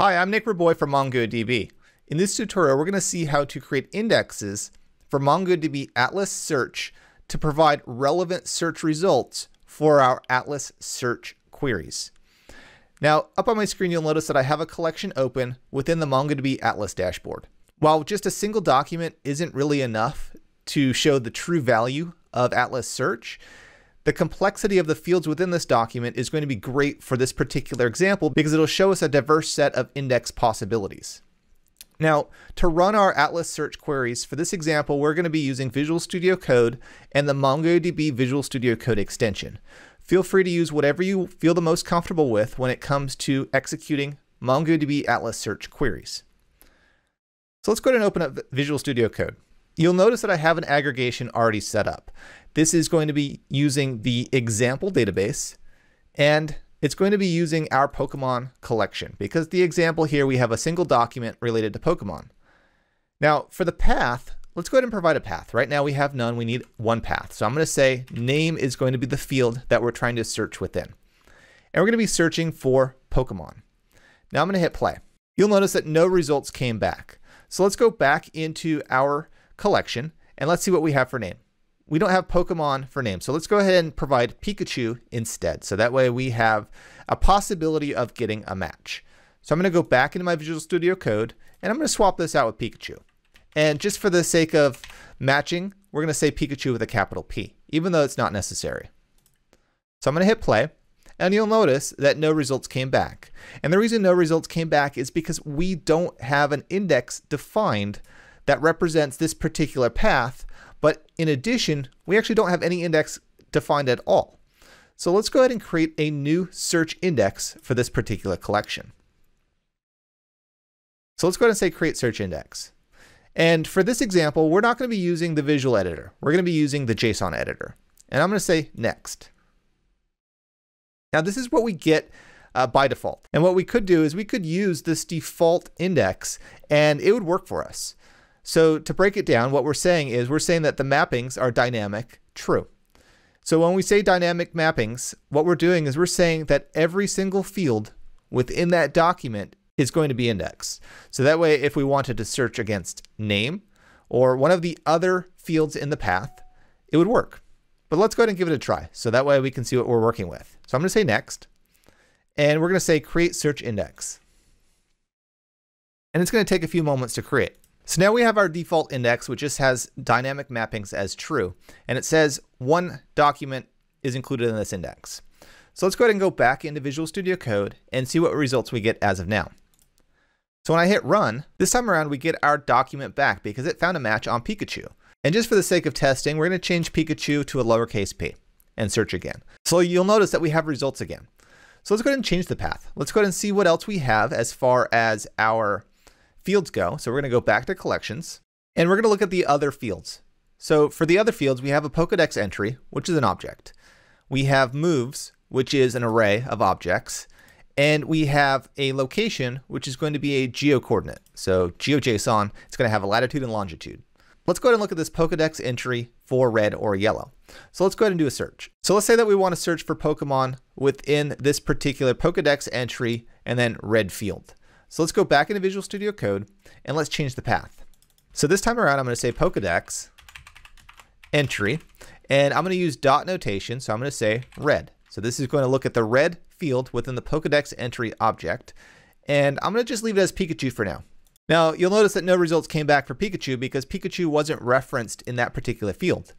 Hi, I'm Nic Raboy from MongoDB. In this tutorial, we're going to see how to create indexes for MongoDB Atlas Search to provide relevant search results for our Atlas Search queries. Now, up on my screen, you'll notice that I have a collection open within the MongoDB Atlas dashboard. While just a single document isn't really enough to show the true value of Atlas Search, the complexity of the fields within this document is going to be great for this particular example because it'll show us a diverse set of index possibilities. Now, to run our Atlas search queries, for this example, we're going to be using Visual Studio Code and the MongoDB Visual Studio Code extension. Feel free to use whatever you feel the most comfortable with when it comes to executing MongoDB Atlas search queries. So let's go ahead and open up Visual Studio Code. You'll notice that I have an aggregation already set up. This is going to be using the example database and it's going to be using our Pokemon collection because the example here we have a single document related to Pokemon. Now for the path, let's go ahead and provide a path. Right now we have none, we need one path. So I'm going to say name is going to be the field that we're trying to search within. And we're going to be searching for Pokemon. Now I'm going to hit play. You'll notice that no results came back. So let's go back into our collection and let's see what we have for name. We don't have Pokemon for name, so let's go ahead and provide Pikachu instead. So that way we have a possibility of getting a match. So I'm going to go back into my Visual Studio Code and I'm going to swap this out with Pikachu. And just for the sake of matching, we're going to say Pikachu with a capital P, even though it's not necessary. So I'm going to hit play and you'll notice that no results came back. And the reason no results came back is because we don't have an index defined that represents this particular path. But in addition, we actually don't have any index defined at all. So let's go ahead and create a new search index for this particular collection. So let's go ahead and say create search index. And for this example, we're not going to be using the visual editor. We're going to be using the JSON editor. And I'm going to say next. Now this is what we get uh, by default. And what we could do is we could use this default index and it would work for us. So to break it down, what we're saying is we're saying that the mappings are dynamic true. So when we say dynamic mappings, what we're doing is we're saying that every single field within that document is going to be indexed. So that way, if we wanted to search against name or one of the other fields in the path, it would work. But let's go ahead and give it a try. So that way we can see what we're working with. So I'm going to say next, and we're going to say create search index. And it's going to take a few moments to create. So now we have our default index, which just has dynamic mappings as true. And it says one document is included in this index. So let's go ahead and go back into Visual Studio Code and see what results we get as of now. So when I hit run, this time around we get our document back because it found a match on Pikachu. And just for the sake of testing, we're going to change Pikachu to a lowercase p and search again. So you'll notice that we have results again. So let's go ahead and change the path. Let's go ahead and see what else we have as far as our fields go. So we're going to go back to collections and we're going to look at the other fields. So for the other fields, we have a Pokedex entry, which is an object. We have moves, which is an array of objects. And we have a location, which is going to be a geocoordinate. So GeoJSON, it's going to have a latitude and longitude. Let's go ahead and look at this Pokedex entry for red or yellow. So let's go ahead and do a search. So let's say that we want to search for Pokemon within this particular Pokedex entry and then red field. So let's go back into Visual Studio Code and let's change the path. So this time around, I'm going to say Pokedex entry, and I'm going to use dot notation. So I'm going to say red. So this is going to look at the red field within the Pokedex entry object. And I'm going to just leave it as Pikachu for now. Now, you'll notice that no results came back for Pikachu because Pikachu wasn't referenced in that particular field.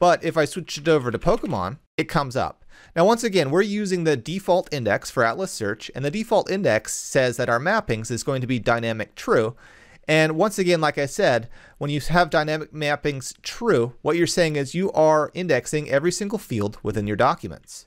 But if I switch it over to Pokemon, it comes up. Now, once again, we're using the default index for Atlas Search, and the default index says that our mappings is going to be dynamic true. And once again, like I said, when you have dynamic mappings true, what you're saying is you are indexing every single field within your documents.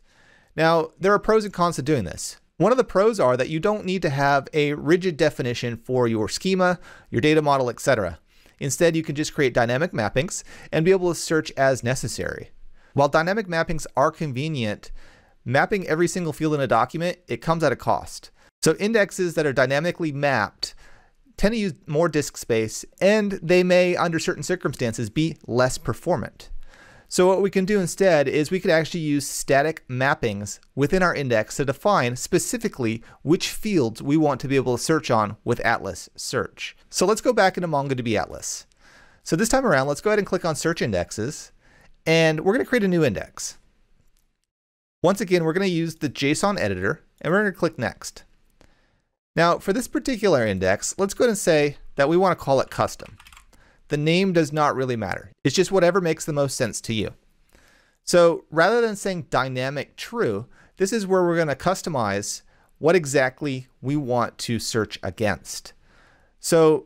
Now, there are pros and cons to doing this. One of the pros are that you don't need to have a rigid definition for your schema, your data model, etc. Instead, you can just create dynamic mappings and be able to search as necessary. While dynamic mappings are convenient, mapping every single field in a document, it comes at a cost. So indexes that are dynamically mapped tend to use more disk space and they may, under certain circumstances, be less performant. So what we can do instead is we could actually use static mappings within our index to define specifically which fields we want to be able to search on with Atlas Search. So let's go back into MongoDB Atlas. So this time around, let's go ahead and click on Search Indexes, and we're going to create a new index. Once again, we're going to use the JSON editor, and we're going to click Next. Now, for this particular index, let's go ahead and say that we want to call it custom. The name does not really matter. It's just whatever makes the most sense to you. So rather than saying dynamic true, this is where we're going to customize what exactly we want to search against. So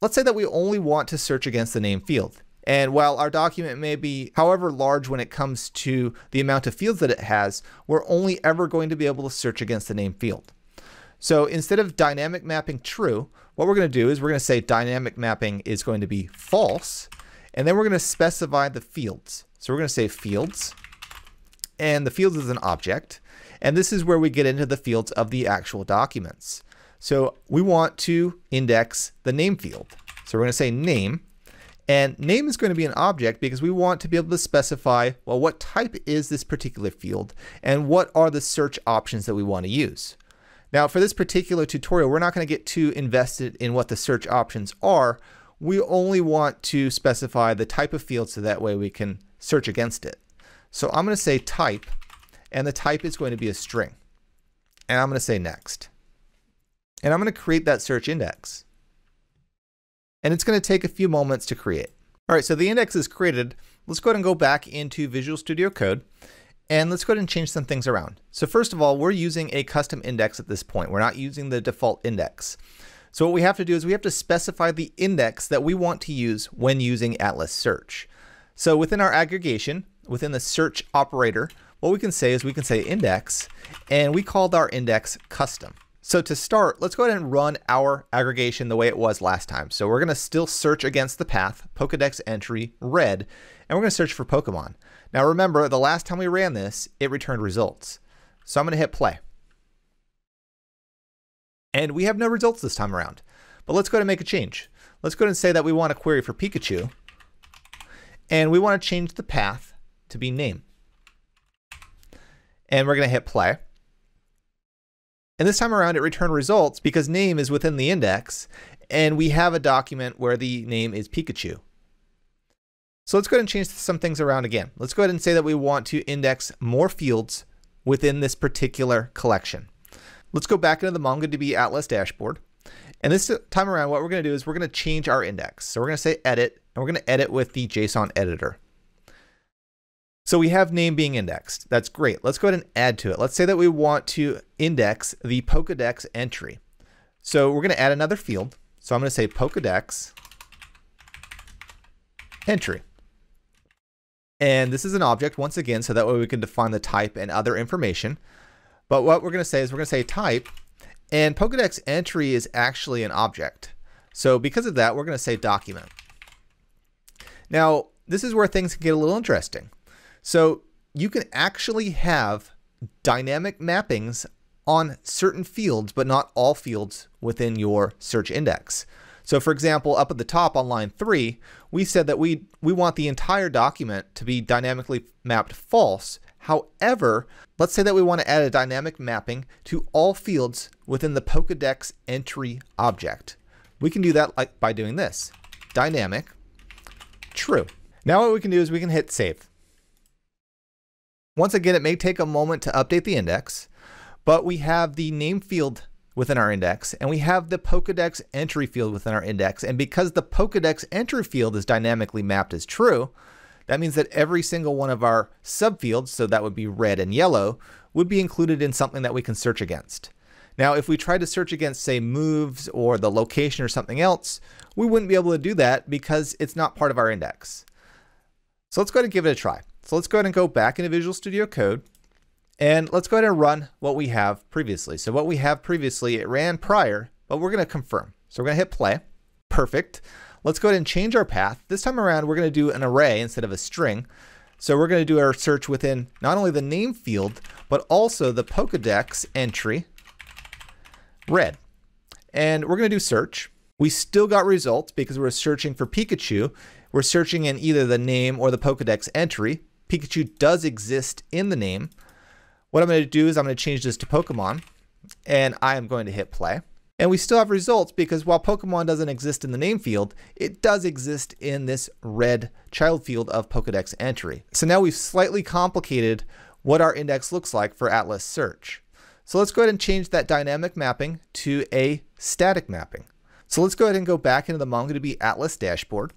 let's say that we only want to search against the name field. And while our document may be however large when it comes to the amount of fields that it has, we're only ever going to be able to search against the name field. So instead of dynamic mapping true, what we're going to do is we're going to say dynamic mapping is going to be false, and then we're going to specify the fields. So we're going to say fields, and the fields is an object, and this is where we get into the fields of the actual documents. So we want to index the name field. So we're going to say name, and name is going to be an object because we want to be able to specify, well, what type is this particular field, and what are the search options that we want to use. Now for this particular tutorial, we're not going to get too invested in what the search options are. We only want to specify the type of field so that way we can search against it. So I'm going to say type, and the type is going to be a string. And I'm going to say next. And I'm going to create that search index. And it's going to take a few moments to create. All right, so the index is created. Let's go ahead and go back into Visual Studio Code. And let's go ahead and change some things around. So first of all, we're using a custom index at this point. We're not using the default index. So what we have to do is we have to specify the index that we want to use when using Atlas Search. So within our aggregation, within the search operator, what we can say is we can say index, and we called our index custom. So to start, let's go ahead and run our aggregation the way it was last time. So we're going to still search against the path, Pokedex entry red, and we're to search for Pokemon. Now remember, the last time we ran this, it returned results. So I'm going to hit play. And we have no results this time around. But let's go ahead and make a change. Let's go ahead and say that we want a query for Pikachu. And we want to change the path to be name. And we're going to hit play. And this time around, it returned results because name is within the index. And we have a document where the name is Pikachu. So let's go ahead and change some things around again. Let's go ahead and say that we want to index more fields within this particular collection. Let's go back into the MongoDB Atlas dashboard. And this time around, what we're going to do is we're going to change our index. So we're going to say edit, and we're going to edit with the JSON editor. So we have name being indexed. That's great. Let's go ahead and add to it. Let's say that we want to index the Pokedex entry. So we're going to add another field. So I'm going to say Pokedex entry. And this is an object once again, so that way we can define the type and other information. But what we're going to say is we're going to say type, and Pokedex entry is actually an object. So because of that, we're going to say document. Now, this is where things can get a little interesting. So you can actually have dynamic mappings on certain fields, but not all fields within your search index. So for example, up at the top on line three, we said that we, we want the entire document to be dynamically mapped false. However, let's say that we want to add a dynamic mapping to all fields within the Pokedex entry object. We can do that like by doing this, dynamic true. Now what we can do is we can hit save. Once again, it may take a moment to update the index, but we have the name field within our index, and we have the Pokedex entry field within our index. And because the Pokedex entry field is dynamically mapped as true, that means that every single one of our subfields, so that would be red and yellow, would be included in something that we can search against. Now, if we tried to search against, say, moves or the location or something else, we wouldn't be able to do that because it's not part of our index. So let's go ahead and give it a try. So let's go ahead and go back into Visual Studio Code. And let's go ahead and run what we have previously. So what we have previously, it ran prior, but we're going to confirm. So we're going to hit play. Perfect. Let's go ahead and change our path. This time around, we're going to do an array instead of a string. So we're going to do our search within not only the name field, but also the Pokedex entry, red. And we're going to do search. We still got results because we're searching for Pikachu. we're searching in either the name or the Pokedex entry. Pikachu does exist in the name. What I'm going to do is I'm going to change this to Pokemon, and I am going to hit play. And we still have results because while Pokemon doesn't exist in the name field, it does exist in this red child field of Pokedex entry. So now we've slightly complicated what our index looks like for Atlas search. So let's go ahead and change that dynamic mapping to a static mapping. So let's go ahead and go back into the MongoDB Atlas dashboard.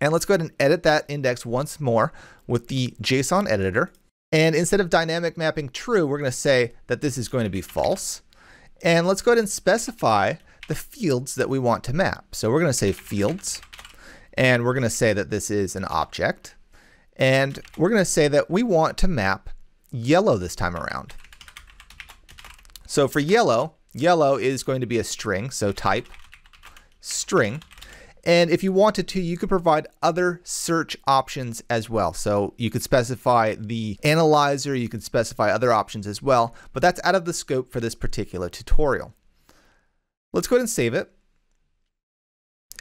And let's go ahead and edit that index once more with the JSON editor. And instead of dynamic mapping true, we're going to say that this is going to be false. And let's go ahead and specify the fields that we want to map. So we're going to say fields, and we're going to say that this is an object. And we're going to say that we want to map yellow this time around. So for yellow, yellow is going to be a string, so type string. And if you wanted to, you could provide other search options as well. So you could specify the analyzer, you could specify other options as well, but that's out of the scope for this particular tutorial. Let's go ahead and save it.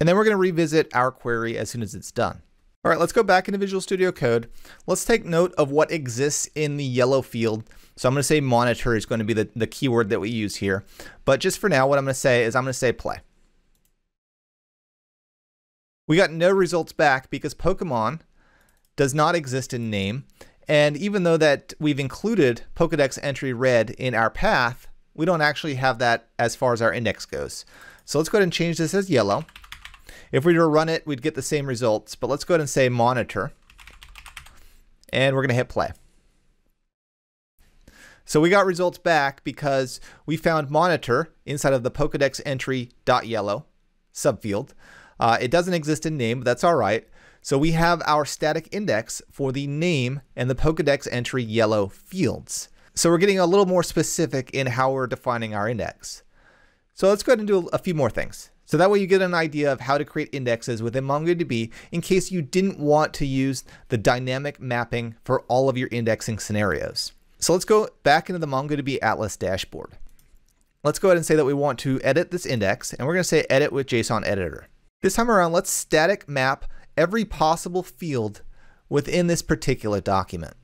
And then we're going to revisit our query as soon as it's done. All right, let's go back into Visual Studio Code. Let's take note of what exists in the yellow field. So I'm going to say monitor is going to be the, the keyword that we use here. But just for now, what I'm going to say is I'm going to say play. We got no results back because Pokemon does not exist in name. And even though that we've included Pokedex entry red in our path, we don't actually have that as far as our index goes. So let's go ahead and change this as yellow. If we were to run it, we'd get the same results, but let's go ahead and say monitor. And we're going to hit play. So we got results back because we found monitor inside of the Pokedex entry dot .yellow subfield. Uh, it doesn't exist in name, but that's all right. So we have our static index for the name and the Pokedex entry yellow fields. So we're getting a little more specific in how we're defining our index. So let's go ahead and do a few more things. So that way you get an idea of how to create indexes within MongoDB in case you didn't want to use the dynamic mapping for all of your indexing scenarios. So let's go back into the MongoDB Atlas dashboard. Let's go ahead and say that we want to edit this index and we're going to say edit with JSON editor. This time around, let's static map every possible field within this particular document.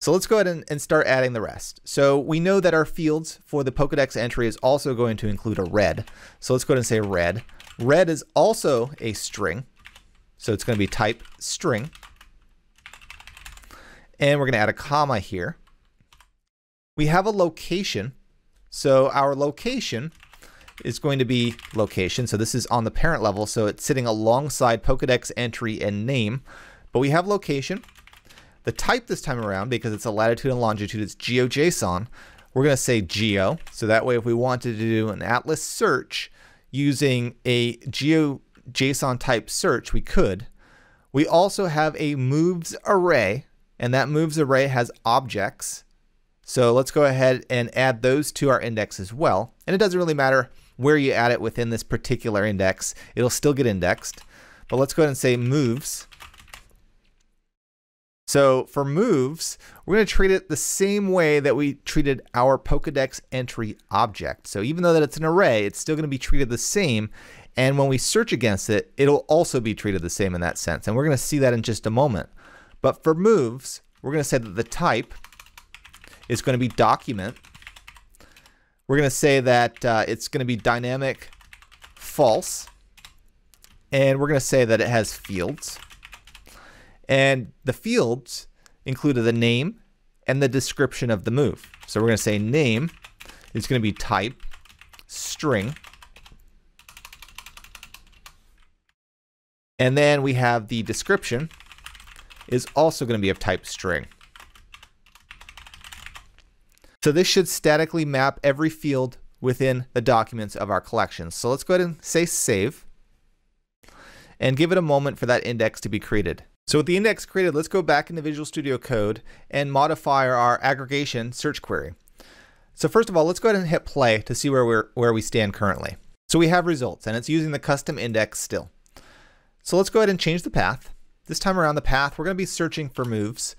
So let's go ahead and, and, start adding the rest. So we know that our fields for the Pokedex entry is also going to include a red. So let's go ahead and say red. Red is also a string. So it's going to be type string. And we're going to add a comma here. We have a location. So our location is going to be location. So this is on the parent level, so it's sitting alongside Pokedex entry and name. But we have location. The type this time around, because it's a latitude and longitude, it's GeoJSON. We're going to say geo. So that way, if we wanted to do an atlas search using a GeoJSON type search, we could. We also have a moves array, and that moves array has objects. So let's go ahead and add those to our index as well. And it doesn't really matter where you add it within this particular index. It'll still get indexed. But let's go ahead and say moves. So for moves, we're going to treat it the same way that we treated our Pokedex entry object. So even though that it's an array, it's still going to be treated the same. And when we search against it, it'll also be treated the same in that sense. And we're going to see that in just a moment. But for moves, we're going to say that the type is going to be document we're going to say that uh, it's going to be dynamic false. And we're going to say that it has fields. And the fields included the name and the description of the move. So we're going to say name is going to be type string. And then we have the description is also going to be of type string. So this should statically map every field within the documents of our collection. So let's go ahead and say save and give it a moment for that index to be created. So with the index created, let's go back into Visual Studio Code and modify our aggregation search query. So first of all, let's go ahead and hit play to see where, we're, where we stand currently. So we have results and it's using the custom index still. So let's go ahead and change the path. This time around the path, we're going to be searching for moves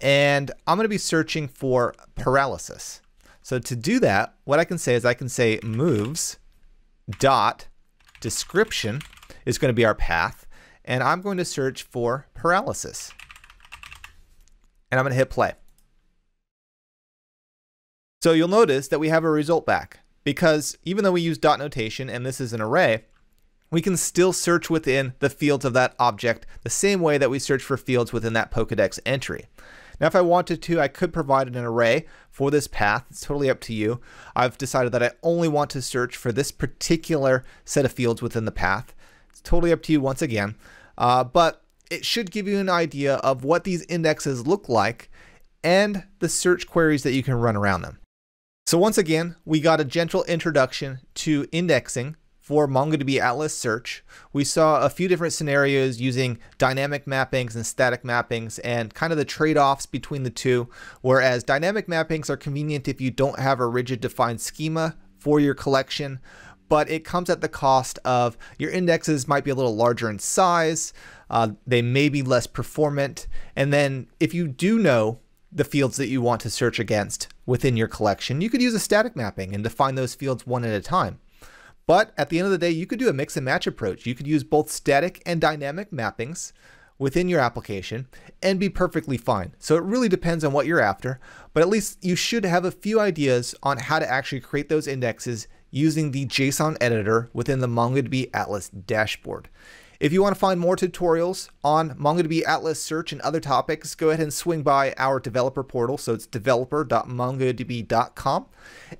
and I'm going to be searching for paralysis. So to do that, what I can say is I can say moves dot description is going to be our path. and I'm going to search for paralysis. And I'm going to hit play. So you'll notice that we have a result back because even though we use dot notation and this is an array, we can still search within the fields of that object the same way that we search for fields within that Pokedex entry. Now, if I wanted to, I could provide an array for this path. It's totally up to you. I've decided that I only want to search for this particular set of fields within the path. It's totally up to you once again, uh, but it should give you an idea of what these indexes look like and the search queries that you can run around them. So once again, we got a gentle introduction to indexing for MongoDB Atlas search, we saw a few different scenarios using dynamic mappings and static mappings and kind of the trade-offs between the two, whereas dynamic mappings are convenient if you don't have a rigid defined schema for your collection, but it comes at the cost of your indexes might be a little larger in size, uh, they may be less performant, and then if you do know the fields that you want to search against within your collection, you could use a static mapping and define those fields one at a time. But at the end of the day, you could do a mix and match approach. You could use both static and dynamic mappings within your application and be perfectly fine. So it really depends on what you're after, but at least you should have a few ideas on how to actually create those indexes using the JSON editor within the MongoDB Atlas dashboard. If you want to find more tutorials on MongoDB Atlas search and other topics, go ahead and swing by our developer portal. So it's developer.mongodb.com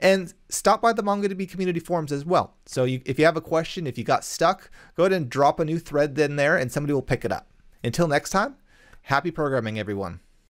and stop by the MongoDB community forums as well. So you, if you have a question, if you got stuck, go ahead and drop a new thread in there and somebody will pick it up. Until next time, happy programming, everyone.